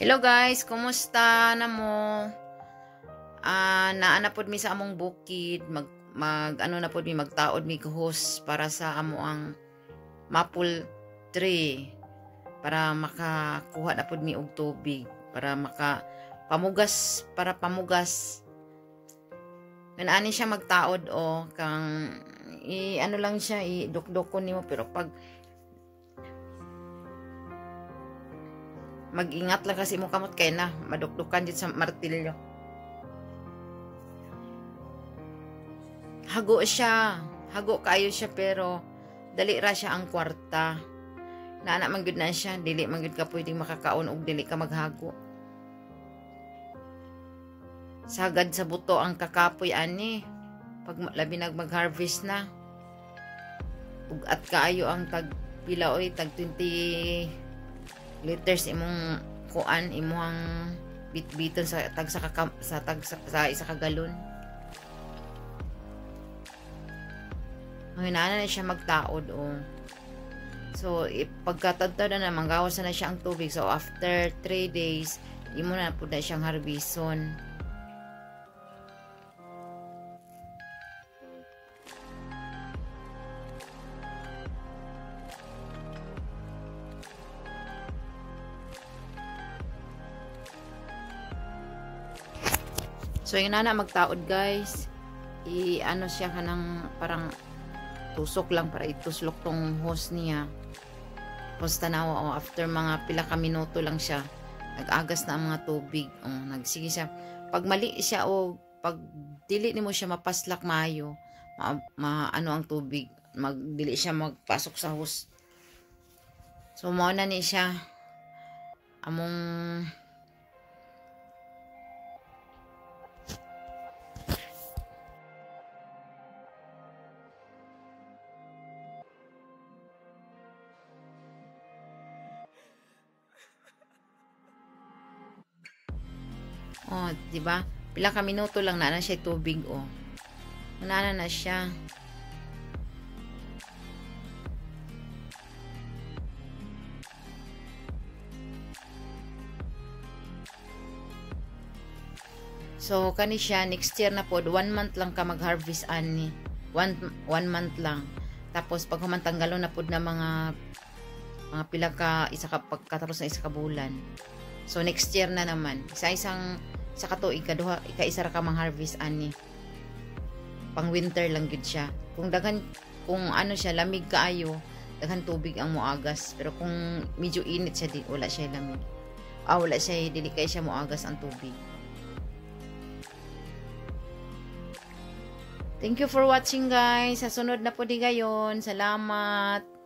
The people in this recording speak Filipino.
Hello guys, kumusta na mo? Ah, naana pod mi sa among bukid, mag mag ano na pod mi magtaod mi host para sa amo ang maple tree. Para makakuha na pod mi og tubig. Para maka pamugas. Para pamugas ani siya magtaod o kang i ano lang siya i dukdukon nimo pero pag mag-ingat lang kasi mo kamot kay na madukdukan dito sa martilyo. Hago siya. Hago kayo siya pero dali ra siya ang kwarta. Na anak man na siya. Dili man ka pwedeng makakaon og dili ka maghago. Sagad sa buto ang kakapoy ani. Pag labi nag mag-harvest na. At kaayo ang tag pila oy tag 20 liters imong kuan imong bitbiton sa tag sa sa tag sa, sa isa ka galon. Na siya magtaod o. Oh. So, pagkatadta na naman, gawas na siya ang tubig. So, after 3 days, imo na po na siyang harbison. So, yung nana magtaod guys. I-ano siya ka ng parang tusok lang para ituslok tong hose niya. Tapos tanawa, oh, after mga pila ka minuto lang siya, nag-agas na ang mga tubig. Oh, nagsige siya. Pag mali siya o oh, pag dili ni mo siya mapaslak maayo, ma, ma ano ang tubig, magdili siya magpasok sa hose. So, mo na ni siya among Oh, 'di ba? Pila ka minuto lang na na siya tubig oh. Nana na siya. So, kani siya, next year na pod, one month lang ka mag-harvest ani. One, one month lang. Tapos, pag humantanggalo na pod na mga mga pila ka, isa ka, pagkatapos na isa ka bulan. So, next year na naman. Isa-isang sa katuig kaduha ikaisa ra ka mang harvest ani pang winter lang gid siya kung daghan kung ano siya lamig kaayo daghan tubig ang moagas pero kung medyo init siya di wala siya lamig ah wala siya dili kay siya moagas ang tubig Thank you for watching guys. Sa sunod na po di gayon. Salamat.